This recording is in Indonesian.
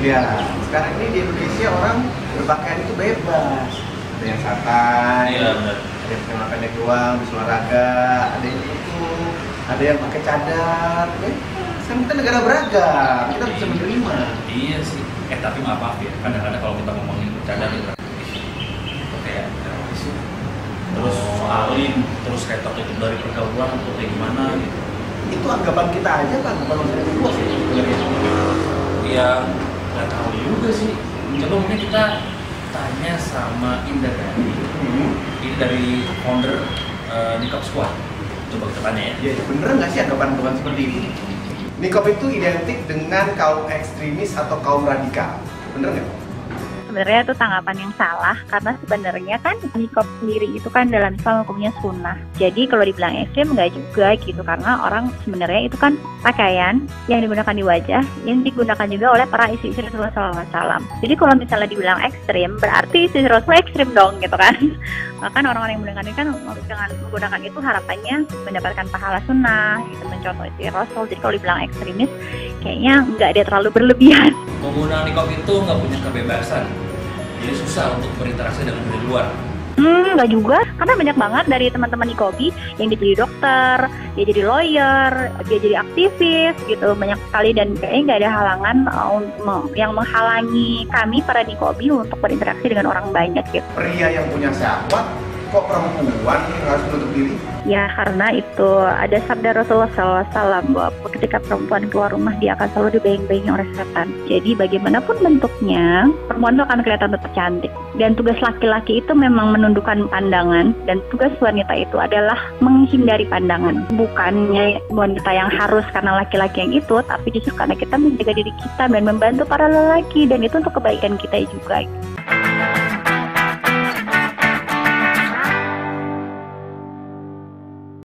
Ya. Sekarang ini di Indonesia orang berpakaian itu bebas. Ada yang santai, Iya benar. ada yang pakai makannya doang, bisa olahraga, ada yang itu, ada yang pakai cadar. Eh, sekarang kita negara beragam, kita bisa menerima. Iya sih. Eh tapi maaf maaf ya. Kadang-kadang kalau kita ngomongin cadar itu kayak teroris ya. Terus soalin, terus kayak tertutup dari pergaulan atau kayak gimana gitu. Itu anggapan kita aja kan, anggapan masyarakat luas ya sebenarnya. Ya nggak tahu juga sih. Coba mungkin kita tanya sama Indah Gani. Hmm. Ini dari founder uh, Nikop Squad. Coba kita tanya ya. Ya, bener nggak sih anggapan-anggapan seperti ini? Nikop itu identik dengan kaum ekstremis atau kaum radikal. Bener nggak? Sebenarnya itu tanggapan yang salah karena sebenarnya kan nikop sendiri itu kan dalam Islam hukumnya sunnah. Jadi kalau dibilang ekstrim nggak juga gitu karena orang sebenarnya itu kan pakaian yang digunakan di wajah yang digunakan juga oleh para istri-istri Rasulullah SAW jadi kalau misalnya dibilang ekstrim berarti istri Rasulullah ekstrim dong gitu kan? Bahkan orang-orang yang menggunakan kan dengan menggunakan itu harapannya mendapatkan pahala sunnah gitu mencontoh istri Rasul. Jadi kalau dibilang ekstremis kayaknya nggak ada terlalu berlebihan Pengguna nikop itu nggak punya kebebasan. Jadi susah untuk berinteraksi dengan dari luar. Hmm, nggak juga. Karena banyak banget dari teman-teman di Kobi yang dia jadi dokter, dia jadi lawyer, dia jadi aktivis gitu. Banyak sekali dan kayaknya nggak ada halangan untuk- yang menghalangi kami para di Kobi untuk berinteraksi dengan orang banyak gitu. Pria yang punya syahwat, kok perempuan harus menutup diri? Ya karena itu ada sabda Rasulullah SAW bahwa ketika perempuan keluar rumah dia akan selalu dibayang-bayangi oleh setan. Jadi bagaimanapun bentuknya, perempuan itu akan kelihatan tetap cantik. Dan tugas laki-laki itu memang menundukkan pandangan dan tugas wanita itu adalah menghindari pandangan. Bukannya wanita yang harus karena laki-laki yang itu, tapi justru karena kita menjaga diri kita dan membantu para lelaki dan itu untuk kebaikan kita juga.